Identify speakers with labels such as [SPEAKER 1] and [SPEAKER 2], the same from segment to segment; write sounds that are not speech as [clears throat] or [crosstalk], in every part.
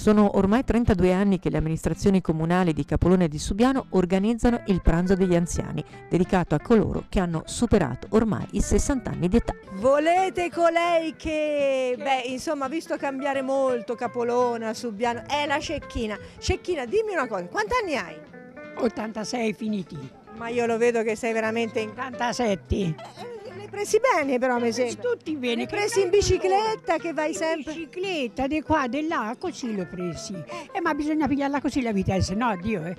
[SPEAKER 1] Sono ormai 32 anni che le amministrazioni comunali di Capolone e di Subiano organizzano il pranzo degli anziani, dedicato a coloro che hanno superato ormai i 60 anni di età.
[SPEAKER 2] Volete colei che, beh, insomma, ha visto cambiare molto Capolona, Subiano, è la Cecchina. Cecchina, dimmi una cosa, quanti anni hai?
[SPEAKER 3] 86 finiti.
[SPEAKER 2] Ma io lo vedo che sei veramente in...
[SPEAKER 3] 87.
[SPEAKER 2] Eh, presi bene però mi sembra.
[SPEAKER 3] Tutti bene.
[SPEAKER 2] Li presi in bicicletta che vai
[SPEAKER 3] In
[SPEAKER 2] sempre...
[SPEAKER 3] bicicletta, di qua, di là, così l'ho presi. Eh, ma bisogna pigliarla così la vita, se no, Dio, eh.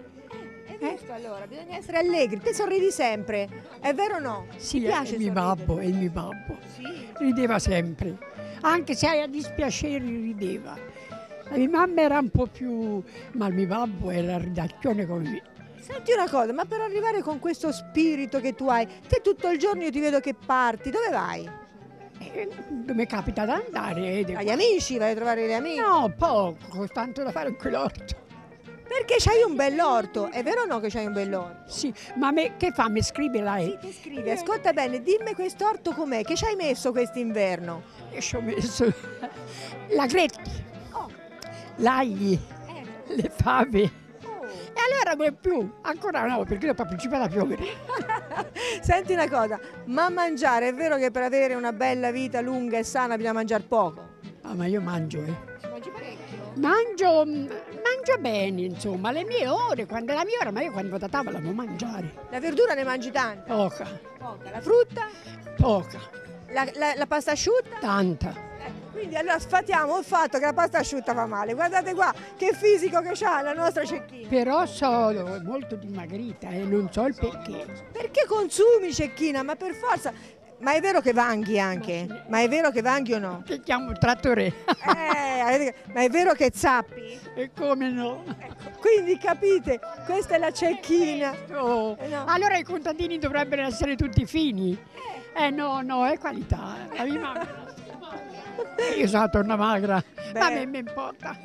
[SPEAKER 2] Giusto allora, bisogna essere allegri, te sorridi sempre, è vero o no?
[SPEAKER 3] Sì,
[SPEAKER 2] Ti piace
[SPEAKER 3] è il mio babbo, è il mio babbo.
[SPEAKER 2] Sì.
[SPEAKER 3] Rideva sempre. Anche se a dispiacere rideva. La mia mamma era un po' più... ma il mio babbo era ridacchione come me.
[SPEAKER 2] Senti una cosa, ma per arrivare con questo spirito che tu hai, te tutto il giorno io ti vedo che parti, dove vai?
[SPEAKER 3] Eh, mi capita di andare. eh,
[SPEAKER 2] Agli amici, vai a trovare gli amici?
[SPEAKER 3] No, poco, tanto da fare in quell'orto.
[SPEAKER 2] Perché c'hai un bell'orto, è vero o no che c'hai un bell'orto?
[SPEAKER 3] Sì, ma me, che fa? Mi scrive lei?
[SPEAKER 2] Sì, ti scrivi, ascolta bene, dimmi quest'orto com'è, che ci hai messo quest'inverno?
[SPEAKER 3] E ci ho messo la gretti,
[SPEAKER 2] Oh,
[SPEAKER 3] l'agli,
[SPEAKER 2] ecco.
[SPEAKER 3] le fave. E allora non è più, ancora no, perché dopo principiato a piovere. [laughs]
[SPEAKER 2] Senti una cosa, ma mangiare, è vero che per avere una bella vita lunga e sana bisogna mangiare poco?
[SPEAKER 3] Ah, ma io mangio, eh.
[SPEAKER 2] Mangi parecchio?
[SPEAKER 3] Mangio, mm, mangio bene, insomma, le mie ore, quando è la mia ora, ma io quando vado a tavola non mangiare.
[SPEAKER 2] La verdura ne mangi tanta?
[SPEAKER 3] Poca,
[SPEAKER 2] Poca. La frutta?
[SPEAKER 3] poca,
[SPEAKER 2] La, la- la pasta asciutta?
[SPEAKER 3] tanta.
[SPEAKER 2] Ecco, Quindi allora sfatiamo il fatto che la pasta asciutta fa male. Guardate qua che fisico che ha la nostra cecchina.
[SPEAKER 3] Però sono molto dimagrita e non so il perché.
[SPEAKER 2] Perché consumi cecchina? Ma per forza. Ma è vero che vanghi anche? Ma è vero che vanghi o no?
[SPEAKER 3] Che chiamo il trattore.
[SPEAKER 2] Eh, ma è vero che zappi?
[SPEAKER 3] e come no?
[SPEAKER 2] Quindi capite, questa è la cecchina. Eh, no.
[SPEAKER 3] Allora i contadini dovrebbero essere tutti fini. Eh no, no, è qualità. La mia mamma. [laughs] Io sono torna magra, ma a
[SPEAKER 2] Beh.
[SPEAKER 3] me mi importa.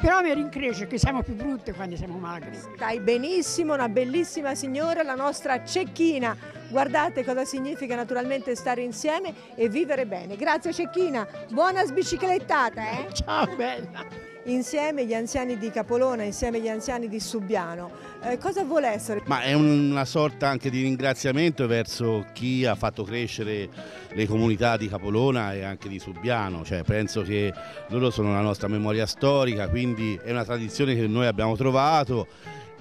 [SPEAKER 3] Però mi rincresce che siamo più brutte quando siamo magri.
[SPEAKER 2] Stai benissimo, una bellissima signora, la nostra cecchina. Guardate cosa significa naturalmente stare insieme e vivere bene. Grazie cecchina, buona sbiciclettata, eh? [laughs]
[SPEAKER 3] Ciao bella.
[SPEAKER 2] Insieme gli anziani di Capolona, insieme gli anziani di Subiano. Eh, cosa vuole essere?
[SPEAKER 4] Ma è una sorta anche di ringraziamento verso chi ha fatto crescere le comunità di Capolona e anche di Subiano, cioè, penso che loro sono la nostra memoria storica, quindi è una tradizione che noi abbiamo trovato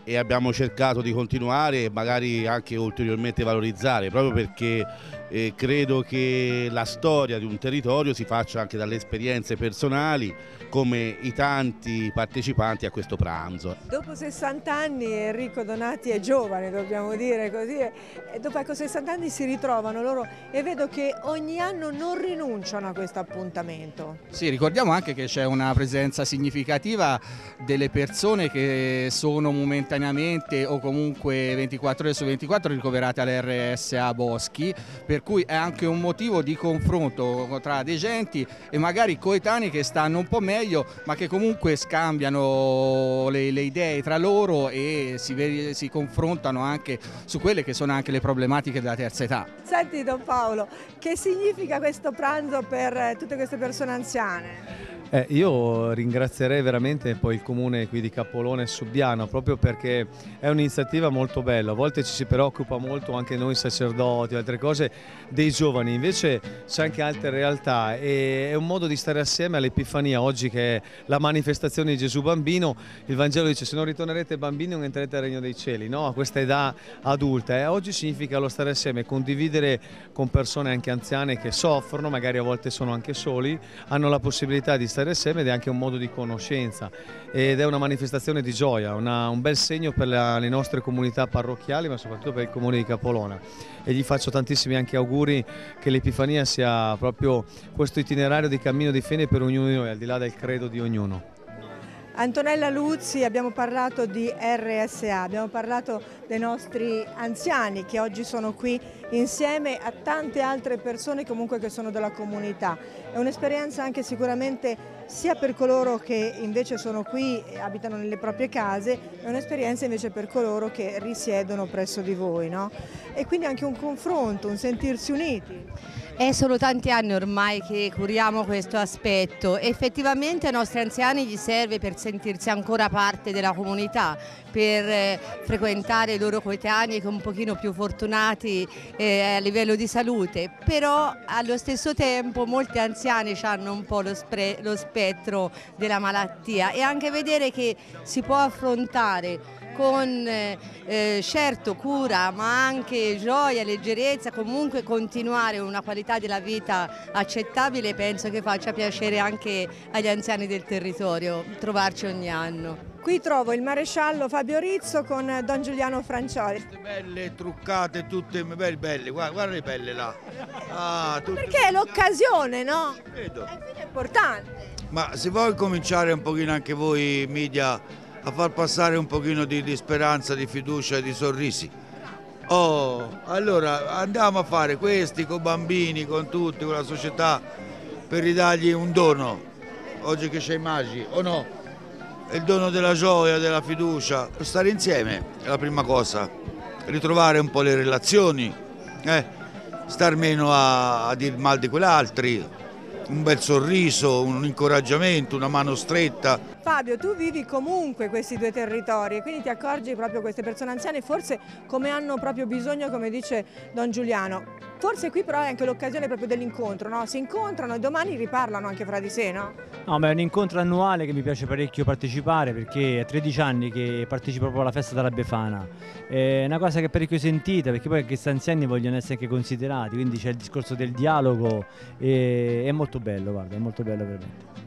[SPEAKER 4] e abbiamo cercato di continuare e magari anche ulteriormente valorizzare, proprio perché eh, credo che la storia di un territorio si faccia anche dalle esperienze personali come i tanti partecipanti a questo pranzo.
[SPEAKER 2] Dopo 60 anni Enrico Donati è giovane, dobbiamo dire così, e dopo ecco, 60 anni si ritrovano loro e vedo che ogni anno non rinunciano a questo appuntamento.
[SPEAKER 5] Sì, ricordiamo anche che c'è una presenza significativa delle persone che sono momentaneamente o comunque 24 ore su 24 ricoverate all'RSA Boschi, per cui è anche un motivo di confronto tra dei genti e magari coetanei che stanno un po' meglio, ma che comunque scambiano le, le idee tra loro e si, si confrontano anche su quelle che sono anche le problematiche della terza età.
[SPEAKER 2] Senti Don Paolo, che significa questo pranzo per tutte queste persone anziane?
[SPEAKER 6] Eh, io ringrazierei veramente poi il comune qui di Capolone e Subiano proprio perché è un'iniziativa molto bella, a volte ci si preoccupa molto anche noi sacerdoti, altre cose dei giovani, invece c'è anche altre realtà e è un modo di stare assieme all'Epifania oggi che è la manifestazione di Gesù bambino, il Vangelo dice se non ritornerete bambini non entrerete al regno dei cieli, no? a questa età adulta. E oggi significa lo stare assieme, condividere con persone anche anziane che soffrono, magari a volte sono anche soli, hanno la possibilità di stare assieme ed è anche un modo di conoscenza ed è una manifestazione di gioia, una- un bel segno per la- le nostre comunità parrocchiali ma soprattutto per il comune di Capolona e gli faccio tantissimi anche auguri che l'Epifania sia proprio questo itinerario di cammino di fede per ognuno di noi al di là del credo di ognuno.
[SPEAKER 2] Antonella Luzzi, abbiamo parlato di RSA, abbiamo parlato dei nostri anziani che oggi sono qui insieme a tante altre persone comunque che sono della comunità. È un'esperienza anche sicuramente sia per coloro che invece sono qui e abitano nelle proprie case, è un'esperienza invece per coloro che risiedono presso di voi. No? E quindi anche un confronto, un sentirsi uniti.
[SPEAKER 7] È solo tanti anni ormai che curiamo questo aspetto. Effettivamente ai nostri anziani gli serve per sentirsi ancora parte della comunità, per eh, frequentare i loro coetanei che un pochino più fortunati eh, a livello di salute, però allo stesso tempo molti anziani hanno un po' lo, lo spettro della malattia e anche vedere che si può affrontare con eh, certo cura ma anche gioia, leggerezza, comunque continuare una qualità della vita accettabile penso che faccia piacere anche agli anziani del territorio trovarci ogni anno.
[SPEAKER 2] Qui trovo il maresciallo Fabio Rizzo con Don Giuliano Francioli.
[SPEAKER 8] Tutte belle, truccate, tutte belle, belle. Guarda, guarda le belle là.
[SPEAKER 2] Ah, tutte... Perché è l'occasione, no?
[SPEAKER 8] Vedo.
[SPEAKER 2] È importante.
[SPEAKER 8] Ma se vuoi cominciare un pochino anche voi media a far passare un pochino di, di speranza, di fiducia e di sorrisi. Oh, allora andiamo a fare questi con bambini, con tutti, con la società, per ridargli un dono, oggi che c'è magi, o no? il dono della gioia, della fiducia, stare insieme è la prima cosa, ritrovare un po' le relazioni, eh? star meno a, a dir mal di quell'altri, un bel sorriso, un incoraggiamento, una mano stretta.
[SPEAKER 2] Fabio, tu vivi comunque questi due territori e quindi ti accorgi proprio queste persone anziane forse come hanno proprio bisogno, come dice Don Giuliano. Forse qui però è anche l'occasione proprio dell'incontro, no? Si incontrano e domani riparlano anche fra di sé, no?
[SPEAKER 9] No, ma è un incontro annuale che mi piace parecchio partecipare perché è 13 anni che partecipo proprio alla festa della Befana. È una cosa che è parecchio sentita perché poi questi anziani vogliono essere anche considerati, quindi c'è il discorso del dialogo e è molto bello, guarda, è molto bello veramente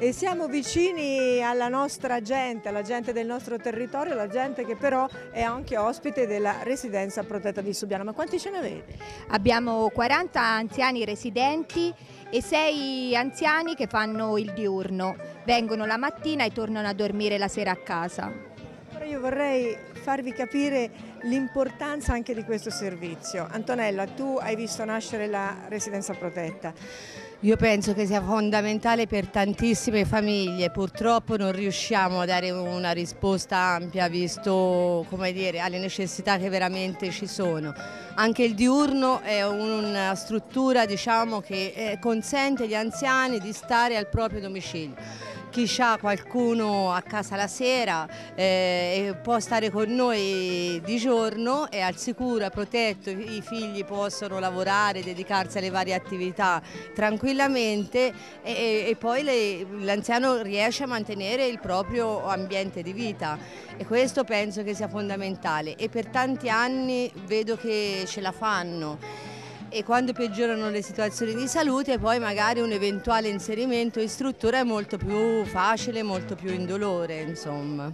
[SPEAKER 2] e siamo vicini alla nostra gente, alla gente del nostro territorio, la gente che però è anche ospite della residenza protetta di Subiano. Ma quanti ce ne avete?
[SPEAKER 10] Abbiamo 40 anziani residenti e 6 anziani che fanno il diurno. Vengono la mattina e tornano a dormire la sera a casa.
[SPEAKER 2] Ora io vorrei farvi capire l'importanza anche di questo servizio. Antonella, tu hai visto nascere la residenza protetta.
[SPEAKER 7] Io penso che sia fondamentale per tantissime famiglie, purtroppo non riusciamo a dare una risposta ampia visto dire, alle necessità che veramente ci sono. Anche il diurno è una struttura diciamo, che eh, consente agli anziani di stare al proprio domicilio chi ha qualcuno a casa la sera eh, può stare con noi di giorno, è al sicuro, è protetto, i figli possono lavorare, dedicarsi alle varie attività tranquillamente e, e poi l'anziano riesce a mantenere il proprio ambiente di vita. E questo penso che sia fondamentale. E per tanti anni vedo che ce la fanno e quando peggiorano le situazioni di salute poi magari un eventuale inserimento in struttura è molto più facile, molto più indolore insomma.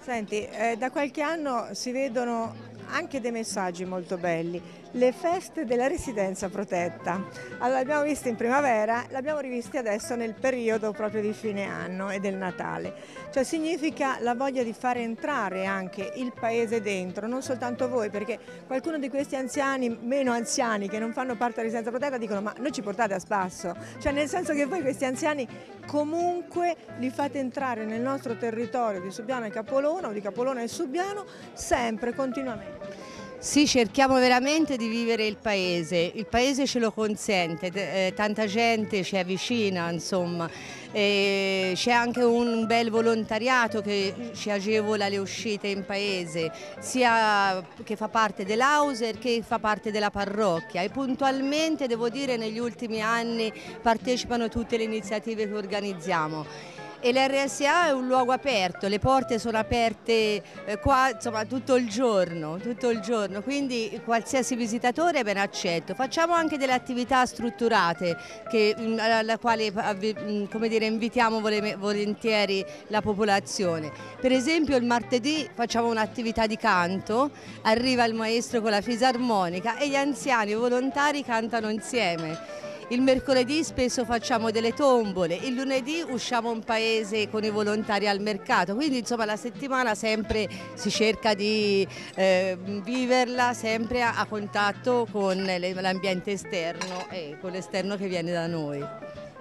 [SPEAKER 2] Senti, eh, da qualche anno si vedono anche dei messaggi molto belli le feste della residenza protetta. Allora, l'abbiamo vista in primavera, l'abbiamo rivista adesso nel periodo proprio di fine anno e del Natale. Cioè significa la voglia di fare entrare anche il paese dentro, non soltanto voi, perché qualcuno di questi anziani, meno anziani, che non fanno parte della residenza protetta, dicono ma noi ci portate a spasso. Cioè nel senso che voi questi anziani comunque li fate entrare nel nostro territorio di Subiano e Capolona o di Capolona e Subiano sempre, continuamente.
[SPEAKER 7] Sì, cerchiamo veramente di vivere il paese, il paese ce lo consente, eh, tanta gente ci avvicina, insomma, c'è anche un bel volontariato che ci agevola le uscite in paese, sia che fa parte dell'Auser che fa parte della parrocchia. E puntualmente, devo dire, negli ultimi anni partecipano tutte le iniziative che organizziamo e l'RSA è un luogo aperto, le porte sono aperte eh, qua insomma, tutto il giorno, tutto il giorno, quindi qualsiasi visitatore è ben accetto. Facciamo anche delle attività strutturate che, mm, alla quale mm, dire, invitiamo volentieri la popolazione. Per esempio il martedì facciamo un'attività di canto, arriva il maestro con la fisarmonica e gli anziani volontari cantano insieme. Il mercoledì spesso facciamo delle tombole, il lunedì usciamo un paese con i volontari al mercato, quindi insomma la settimana sempre si cerca di eh, viverla sempre a, a contatto con l'ambiente esterno e con l'esterno che viene da noi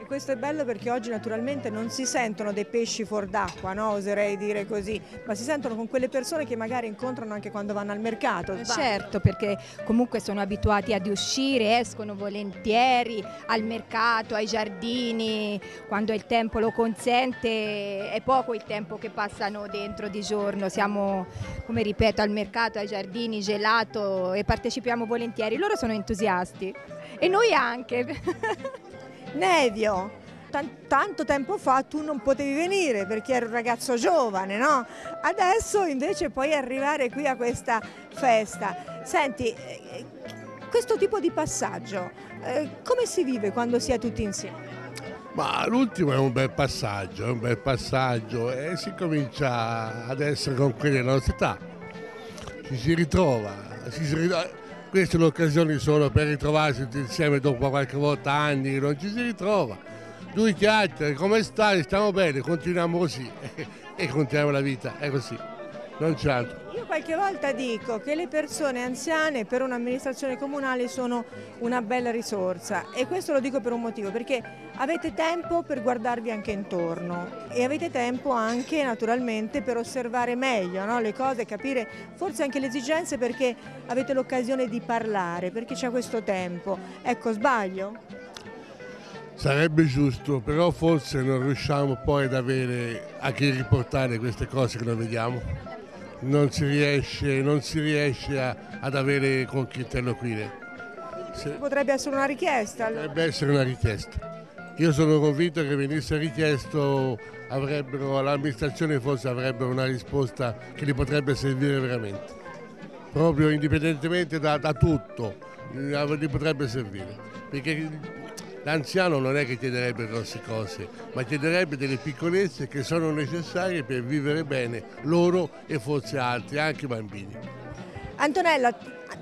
[SPEAKER 2] questo è bello perché oggi naturalmente non si sentono dei pesci fuor d'acqua, no? oserei dire così, ma si sentono con quelle persone che magari incontrano anche quando vanno al mercato.
[SPEAKER 10] Eh, certo, perché comunque sono abituati ad uscire, escono volentieri al mercato, ai giardini, quando il tempo lo consente, è poco il tempo che passano dentro di giorno, siamo, come ripeto, al mercato, ai giardini, gelato e partecipiamo volentieri. Loro sono entusiasti e noi anche. [laughs]
[SPEAKER 2] Nevio, tanto tempo fa tu non potevi venire perché eri un ragazzo giovane, no? Adesso invece puoi arrivare qui a questa festa. Senti, eh, questo tipo di passaggio, eh, come si vive quando si è tutti insieme?
[SPEAKER 11] Ma l'ultimo è un bel passaggio, è un bel passaggio e si comincia ad essere con quelli della nostra età. Ci si ritrova, si ritrova queste sono per ritrovarsi insieme dopo qualche volta anni che non ci si ritrova. Due chiacchiere, come stai? Stiamo bene, continuiamo così [laughs] e continuiamo la vita, è così, non c'è altro.
[SPEAKER 2] Io qualche volta dico che le persone anziane per un'amministrazione comunale sono una bella risorsa e questo lo dico per un motivo, perché avete tempo per guardarvi anche intorno e avete tempo anche naturalmente per osservare meglio no? le cose, capire forse anche le esigenze perché avete l'occasione di parlare, perché c'è questo tempo. Ecco, sbaglio?
[SPEAKER 11] Sarebbe giusto, però forse non riusciamo poi ad avere a chi riportare queste cose che noi vediamo non si riesce, non si riesce a, ad avere con chi interloquire.
[SPEAKER 2] Se, potrebbe essere una richiesta?
[SPEAKER 11] Allora. Potrebbe essere una richiesta. Io sono convinto che venisse richiesto l'amministrazione forse avrebbe una risposta che li potrebbe servire veramente. Proprio indipendentemente da, da tutto, li potrebbe servire. Perché L'anziano non è che chiederebbe grosse cose, ma chiederebbe delle piccolezze che sono necessarie per vivere bene loro e forse altri, anche i bambini.
[SPEAKER 2] Antonella,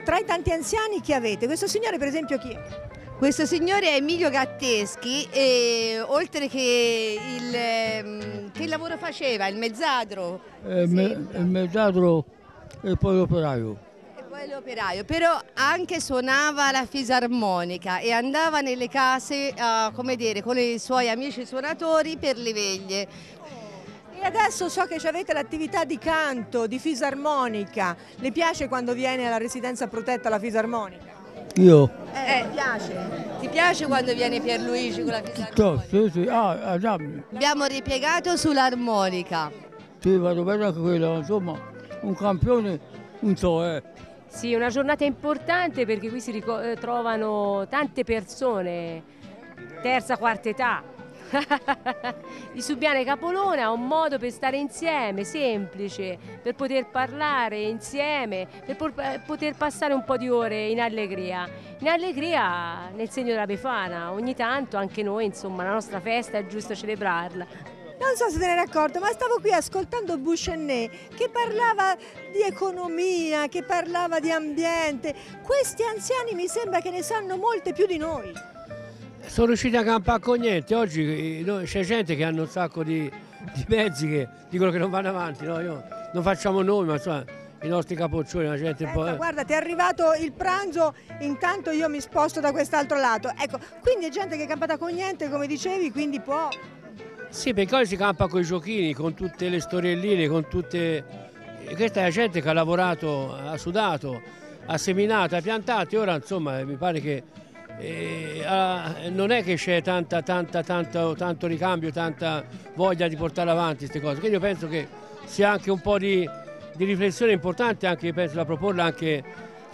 [SPEAKER 2] tra i tanti anziani chi avete? Questo signore per esempio chi è?
[SPEAKER 7] Questo signore è Emilio Gatteschi e oltre che il, ehm, che lavoro faceva? Il mezzadro?
[SPEAKER 12] Eh, me, il mezzadro e poi l'operaio
[SPEAKER 7] poi l'operaio, però anche suonava la fisarmonica e andava nelle case uh, come dire, con i suoi amici suonatori per le veglie.
[SPEAKER 2] E adesso so che avete l'attività di canto, di fisarmonica. Le piace quando viene alla residenza protetta la fisarmonica?
[SPEAKER 12] Io?
[SPEAKER 7] Eh, ti piace? Ti piace quando viene Pierluigi con la fisarmonica?
[SPEAKER 12] Sì, sì, ah, ah,
[SPEAKER 7] Abbiamo ripiegato sull'armonica.
[SPEAKER 12] Sì, vado bene anche quello, insomma, un campione, non so, eh.
[SPEAKER 13] Sì, una giornata importante perché qui si eh, trovano tante persone, terza, quarta età, [laughs] di Subiana e Capolona, un modo per stare insieme, semplice, per poter parlare insieme, per poter passare un po' di ore in allegria. In allegria nel segno della Befana, ogni tanto anche noi, insomma, la nostra festa è giusto celebrarla.
[SPEAKER 2] Non so se te ne eri accorto, ma stavo qui ascoltando Bouchenet che parlava di economia, che parlava di ambiente. Questi anziani mi sembra che ne sanno molte più di noi.
[SPEAKER 14] Sono riusciti a campare con niente. Oggi c'è gente che hanno un sacco di, di mezzi che dicono che non vanno avanti. No? Io, non facciamo noi, ma insomma, i nostri capoccioni, la gente un po'.
[SPEAKER 2] Eh. Guarda, ti è arrivato il pranzo, intanto io mi sposto da quest'altro lato. Ecco, quindi è gente che è campata con niente, come dicevi, quindi può
[SPEAKER 14] sì, perché oggi si campa con i giochini, con tutte le storielline, con tutte... Questa è la gente che ha lavorato, ha sudato, ha seminato, ha piantato e ora insomma mi pare che eh, non è che c'è tanta, tanta, tanta, tanto ricambio, tanta voglia di portare avanti queste cose. Quindi io penso che sia anche un po' di, di riflessione importante, anche penso da proporla anche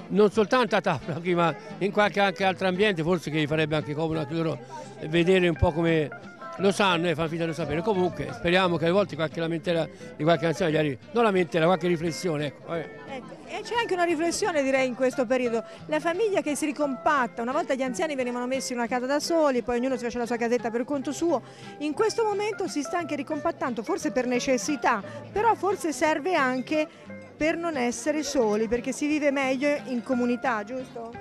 [SPEAKER 14] non soltanto a tavola, [laughs] ma in qualche anche altro ambiente, forse che gli farebbe anche comodo anche loro vedere un po' come lo sanno e fanno finta di non sapere. Comunque speriamo che alle volte qualche lamentela di qualche anziano gli arrivi, non lamentela, qualche riflessione. Ecco,
[SPEAKER 2] ecco, e c'è anche una riflessione direi in questo periodo, la famiglia che si ricompatta, una volta gli anziani venivano messi in una casa da soli, poi ognuno si faceva la sua casetta per conto suo, in questo momento si sta anche ricompattando, forse per necessità, però forse serve anche per non essere soli, perché si vive meglio in comunità, giusto?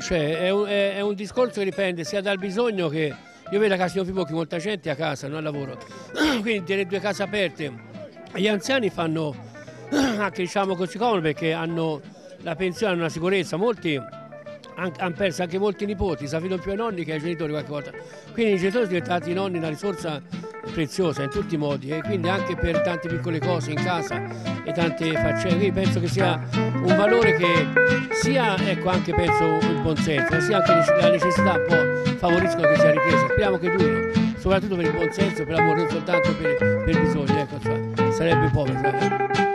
[SPEAKER 14] Cioè, è un, è, è un discorso che dipende sia dal bisogno che io vedo a Casino Fibocchi molta gente a casa, non al lavoro, [clears throat] quindi tenere due case aperte. Gli anziani fanno [clears throat] anche diciamo così comodo perché hanno la pensione, hanno una sicurezza, molti hanno perso anche molti nipoti, si affidano più ai nonni che ai genitori qualche volta. Quindi i genitori sono diventati i nonni una risorsa preziosa in tutti i modi e quindi anche per tante piccole cose in casa e tante faccende. Quindi penso che sia un valore che sia ecco, anche penso il buon senso, sia anche la necessità un po' favoriscono che sia ripresa. Speriamo che durino, soprattutto per il buon senso, per l'amore, non soltanto per, per bisogno, ecco, cioè, sarebbe povero.